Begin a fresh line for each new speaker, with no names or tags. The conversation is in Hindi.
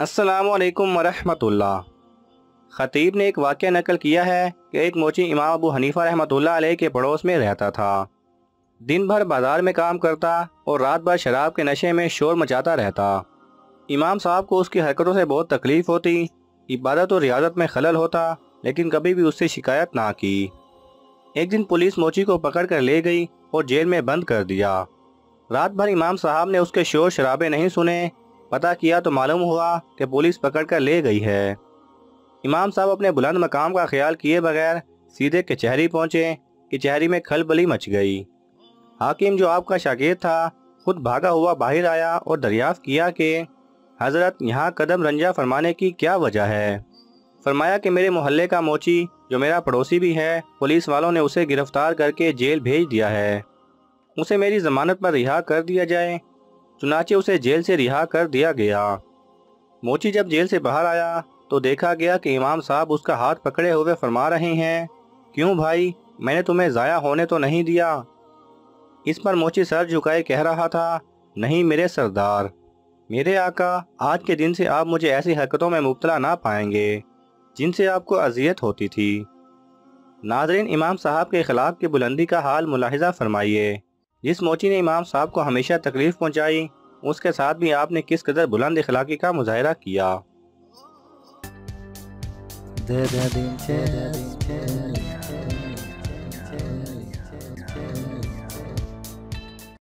असलकम वरहमतुल्लाह। ख़तीब ने एक वाक़ नकल किया है कि एक मोची इमाम अबू हनीफ़ा रहमतुल्लाह के पड़ोस में रहता था। दिन भर बाज़ार में काम करता और रात भर शराब के नशे में शोर मचाता रहता। इमाम साहब को उसकी हरकतों से बहुत तकलीफ़ होती, इबादत और रियाजत में खलल होता, लेकिन कभी भी उससे शिकायत ना की। एक दिन पुलिस मोची को पकड़ कर ले गई और जेल में बंद कर दिया। रात भर इमाम साहब ने उसके शोर शराबे नहीं सुने पता किया तो मालूम हुआ कि पुलिस पकड़ कर ले गई है। इमाम साहब अपने बुलंद मकाम का ख्याल किए बगैर सीधे कचहरी पहुँचे, कचहरी में खलबली मच गई। हाकिम जो आपका शागिर था, खुद भागा हुआ बाहर आया और दरियाफ्त किया कि, हज़रत, यहाँ कदम रंजा फरमाने की क्या वजह है? फरमाया कि, मेरे मोहल्ले का मोची, जो मेरा पड़ोसी भी है, पुलिस वालों ने उसे गिरफ़्तार करके जेल भेज दिया है। उसे मेरी जमानत पर रिहा कर दिया जाए चुनाचे उसे जेल से रिहा कर दिया गया। मोची जब जेल से बाहर आया तो देखा गया कि इमाम साहब उसका हाथ पकड़े हुए फरमा रहे हैं। क्यों भाई? मैंने तुम्हें ज़ाया होने तो नहीं दिया। इस पर मोची सर झुकाए कह रहा था, नहीं मेरे सरदार, मेरे आका, आज के दिन से आप मुझे ऐसी हरकतों में मुबतला ना पाएँगे, जिनसे आपको अजियत होती थी। नाजरीन, इमाम साहब के खिलाफ की बुलंदी का हाल मुलाहिजा फरमाइए। जिस मोची ने इमाम साहब को हमेशा तकलीफ़ पहुंचाई, उसके साथ भी आपने किस कदर बुलंद इखलाकी का मुजाहरा किया? दे दे दे